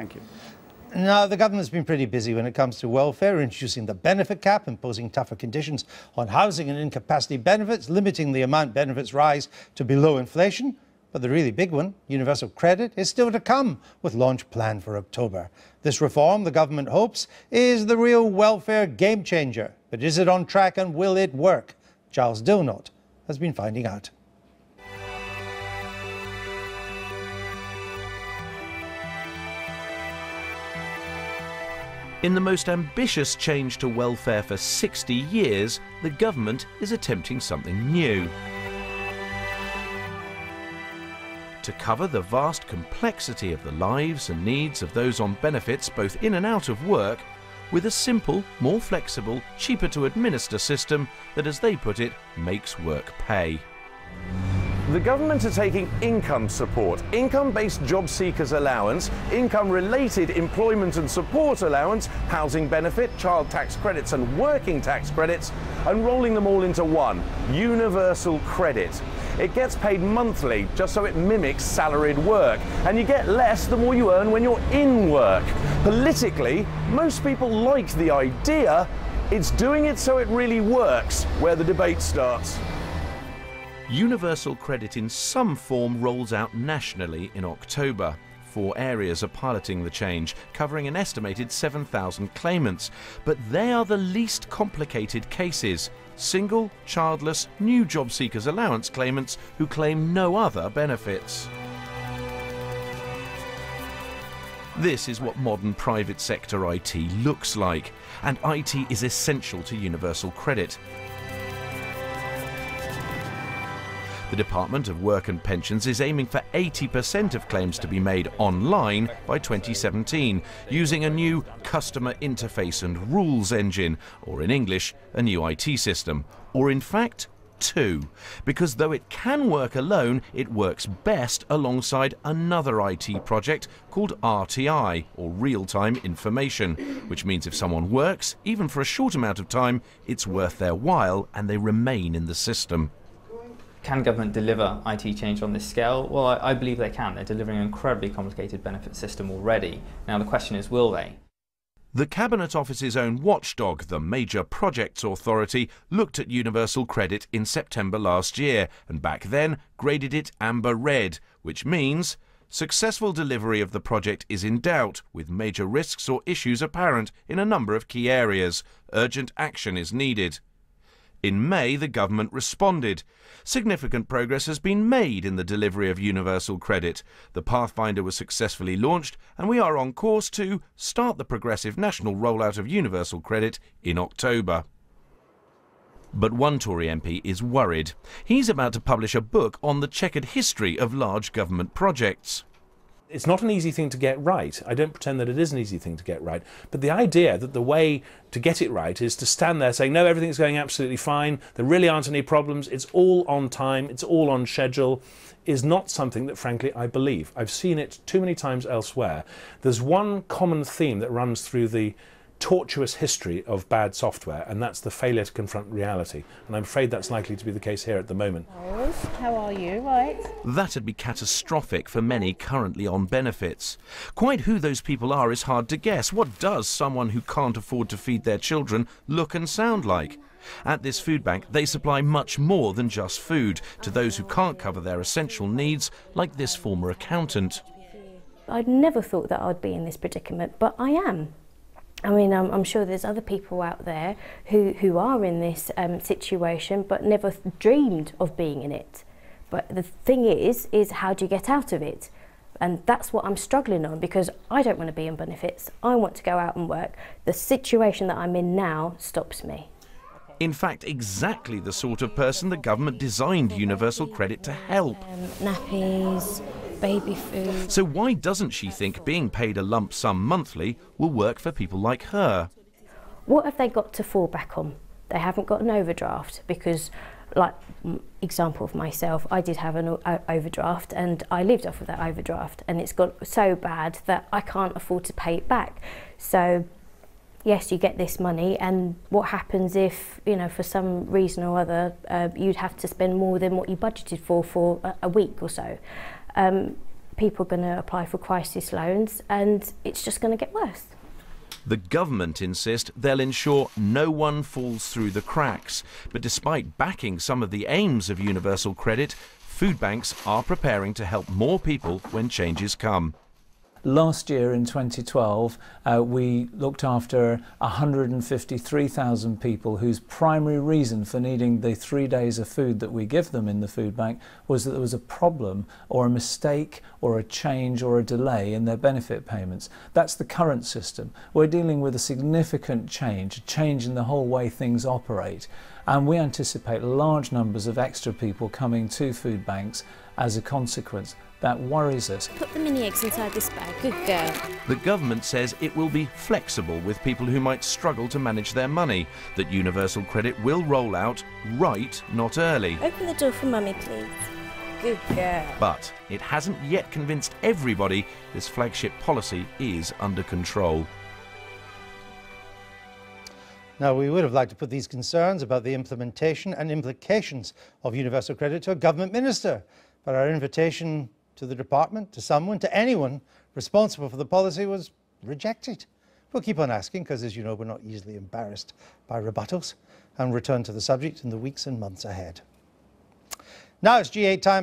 Thank you. Now, the government's been pretty busy when it comes to welfare, introducing the benefit cap, imposing tougher conditions on housing and incapacity benefits, limiting the amount benefits rise to below inflation. But the really big one, universal credit, is still to come, with launch planned for October. This reform, the government hopes, is the real welfare game changer. But is it on track and will it work? Charles Dilnot has been finding out. In the most ambitious change to welfare for 60 years, the government is attempting something new. To cover the vast complexity of the lives and needs of those on benefits both in and out of work, with a simple, more flexible, cheaper to administer system that, as they put it, makes work pay. The government are taking income support, income-based job seekers allowance, income-related employment and support allowance, housing benefit, child tax credits and working tax credits, and rolling them all into one, universal credit. It gets paid monthly just so it mimics salaried work, and you get less the more you earn when you're in work. Politically, most people like the idea. It's doing it so it really works where the debate starts. Universal credit in some form rolls out nationally in October. Four areas are piloting the change, covering an estimated 7,000 claimants. But they are the least complicated cases. Single, childless, new job seekers allowance claimants who claim no other benefits. This is what modern private sector IT looks like, and IT is essential to universal credit. The Department of Work and Pensions is aiming for 80% of claims to be made online by 2017 using a new customer interface and rules engine, or in English, a new IT system, or in fact, two. Because though it can work alone, it works best alongside another IT project called RTI, or Real Time Information, which means if someone works, even for a short amount of time, it's worth their while and they remain in the system. Can government deliver IT change on this scale? Well, I, I, believe they can. They're delivering an incredibly complicated benefit system already. Now, the question is, will they? The Cabinet Office's own watchdog, the Major Projects Authority, looked at Universal Credit in September last year and back then graded it amber red, which means successful delivery of the project is in doubt, with major risks or issues apparent in a number of key areas. Urgent action is needed. In May, the government responded. Significant progress has been made in the delivery of universal credit. The Pathfinder was successfully launched, and we are on course to start the progressive national rollout of universal credit in October. But one Tory MP is worried. He's about to publish a book on the checkered history of large government projects. It's not an easy thing to get right. I don't pretend that it is an easy thing to get right. But the idea that the way to get it right is to stand there saying, no, everything's going absolutely fine, there really aren't any problems, it's all on time, it's all on schedule, is not something that, frankly, I believe. I've seen it too many times elsewhere. There's one common theme that runs through the tortuous history of bad software, and that's the failure to confront reality. And I'm afraid that's likely to be the case here at the moment. How are you? Right. That'd be catastrophic for many currently on benefits. Quite who those people are is hard to guess. What does someone who can't afford to feed their children look and sound like? At this food bank, they supply much more than just food to those who can't cover their essential needs, like this former accountant. I'd never thought that I'd be in this predicament, but I am. I mean, I'm, I'm sure there's other people out there who, who are in this um, situation but never dreamed of being in it. But the thing is, is how do you get out of it? And that's what I'm struggling on because I don't want to be in benefits. I want to go out and work. The situation that I'm in now stops me. In fact, exactly the sort of person the government designed universal credit to help. Um, nappies, baby food. So why doesn't she think being paid a lump sum monthly will work for people like her? What have they got to fall back on? They haven't got an overdraft because like example of myself, I did have an overdraft and I lived off of that overdraft and it's got so bad that I can't afford to pay it back. So yes, you get this money and what happens if, you know, for some reason or other, uh, you'd have to spend more than what you budgeted for for a, a week or so. Um, people are going to apply for crisis loans, and it's just going to get worse. The government insist they'll ensure no one falls through the cracks. But despite backing some of the aims of universal credit, food banks are preparing to help more people when changes come. Last year in 2012, uh, we looked after 153,000 people whose primary reason for needing the three days of food that we give them in the food bank was that there was a problem or a mistake or a change or a delay in their benefit payments. That's the current system. We're dealing with a significant change, a change in the whole way things operate. And we anticipate large numbers of extra people coming to food banks as a consequence. That worries us. Put the mini eggs inside this bag. Good girl. The government says it will be flexible with people who might struggle to manage their money, that universal credit will roll out right, not early. Open the door for mummy, please. Good girl. But it hasn't yet convinced everybody this flagship policy is under control. Now, we would have liked to put these concerns about the implementation and implications of universal credit to a government minister, but our invitation to the department, to someone, to anyone responsible for the policy was rejected. We'll keep on asking because, as you know, we're not easily embarrassed by rebuttals and return to the subject in the weeks and months ahead. Now it's G8 time.